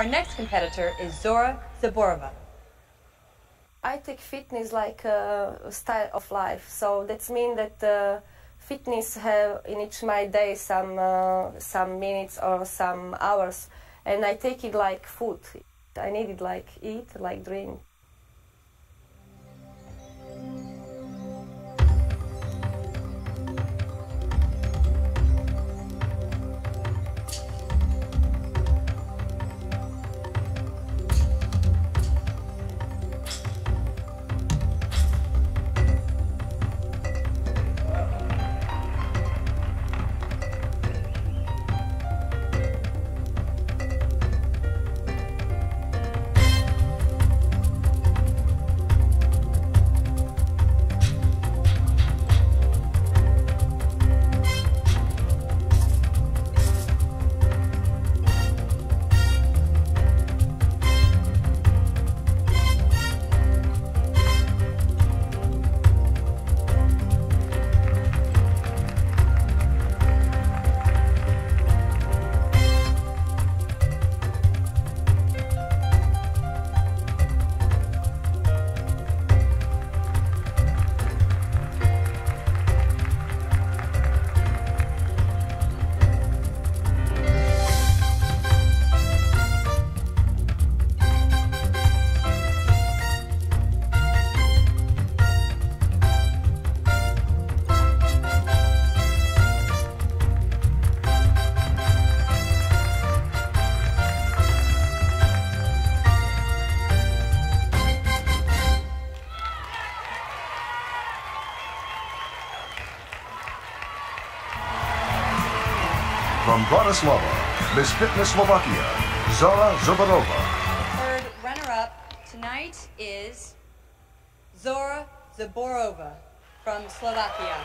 Our next competitor is Zora Czoborova. I take fitness like a style of life, so that means that uh, fitness have in each my day some uh, some minutes or some hours, and I take it like food. I need it like eat, like drink. From Bratislava, Miss Fitness Slovakia, Zara Czoborova. Third runner-up tonight is Zora Czoborova from Slovakia.